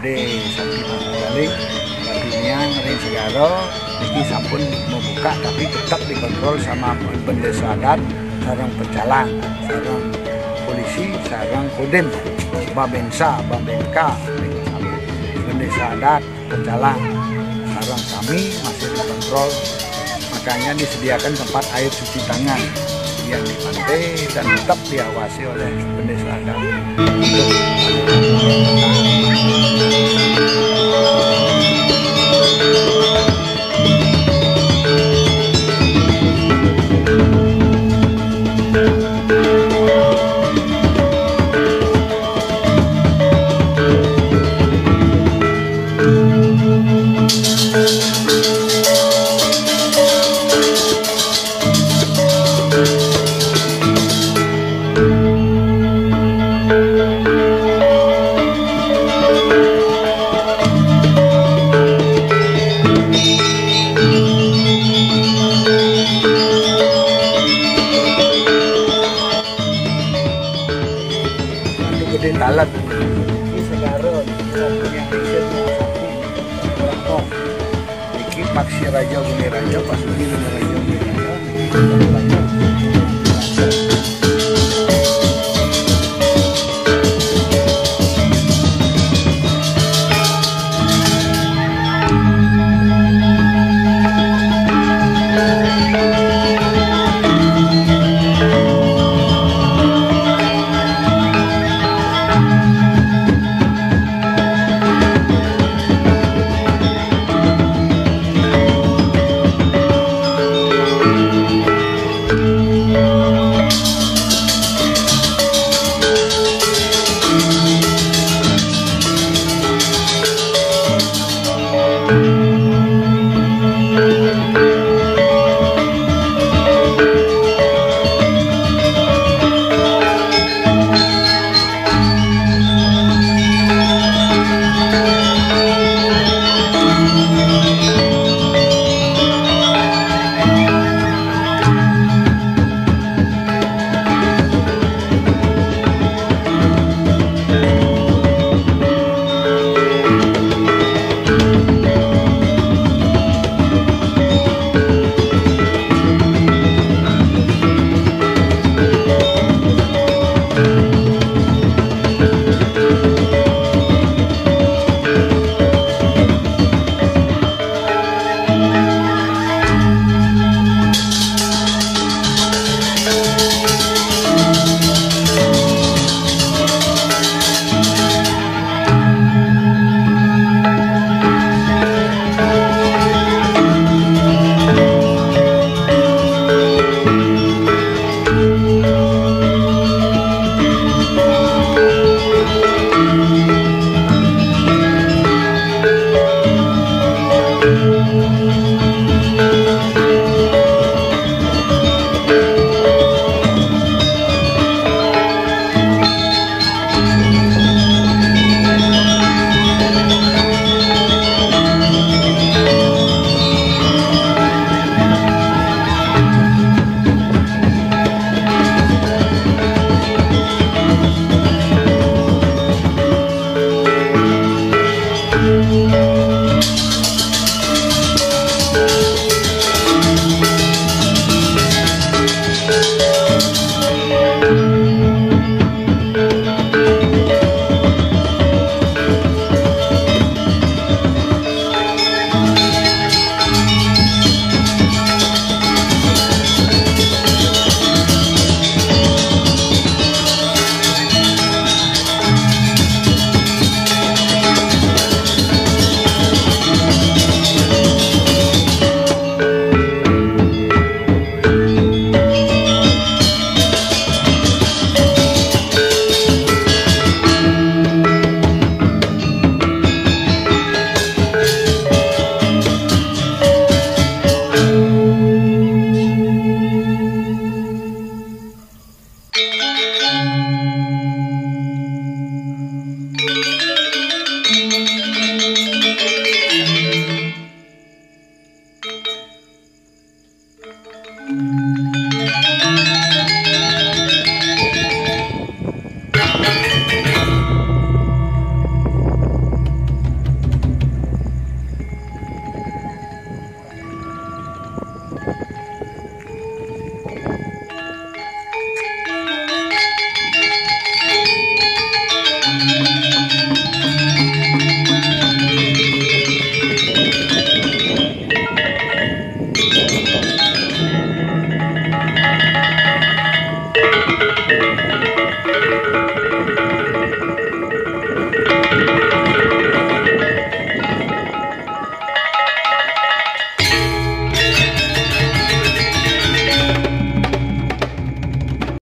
Gede Sakti Balik Batunya ngeri Segaro ini sampun membuka tapi tetap dikontrol sama pendesa adat sarang pecalang sarang polisi sarang kodim babensa babenka pendesa adat pecalang sarang kami masih dikontrol. Makanya disediakan tempat air cuci tangan yang di pantai dan tetap diawasi oleh pendesa adat Gede Talat ini Segaro yang sapi Rokok Iki Paksi Raja Bumi Raja Raja Bumi Raja